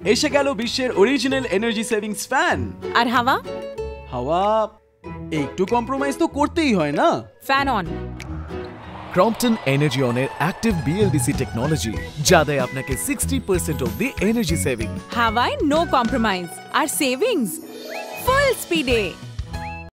এসে গেল বিশ্বের অরিজিনাল এনার্জি সেভিংস ফ্যান আর হাওয়া? হাওয়া একটু কম্প্রোমাইজ তো করতেই হয় না? ফ্যান অন ক্রম্পটন এনার্জি অনের অ্যাক্টিভ বিএলডিসি টেকনোলজি যা দেয় আপনাকে sixty percent the energy saving হাওয়ায় নো কম্প্রোমাইজ আর সেভিংস ফুল স্পিডে